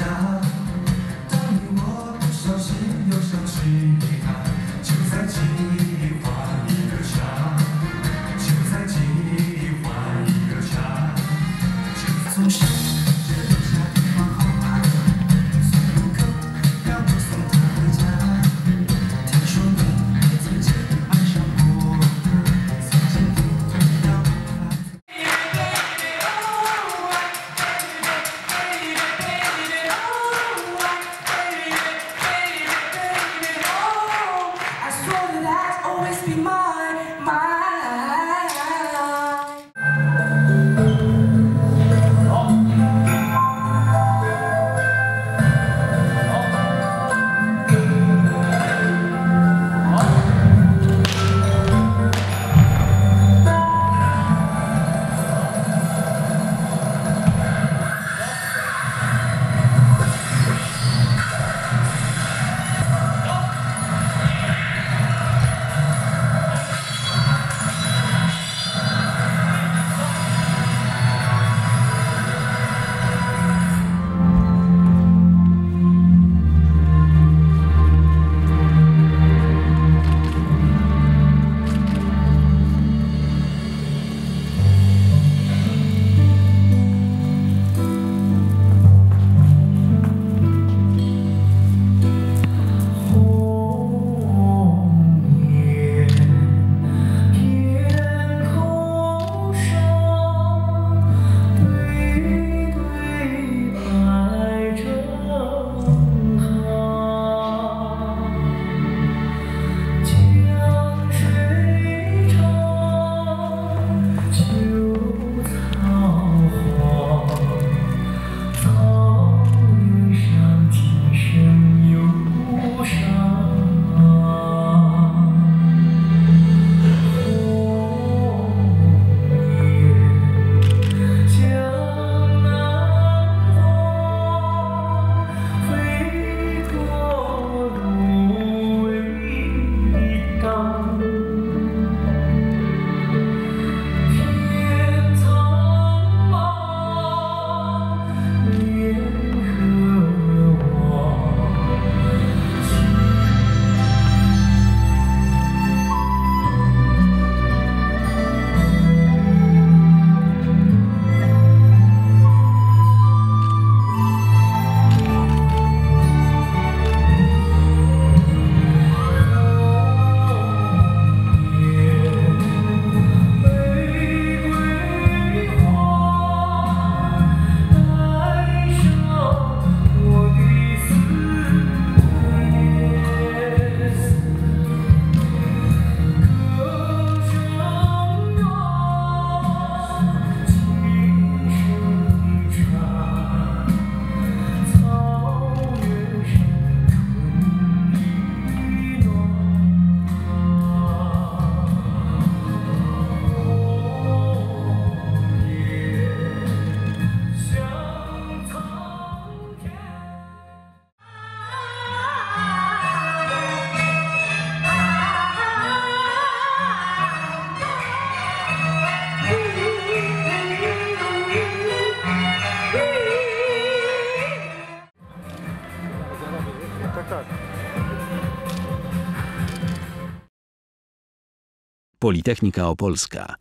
当你我不小心又想起她就在记忆画一个叉就在记忆画一个叉 always be mine, mine. Politechnika Opolska.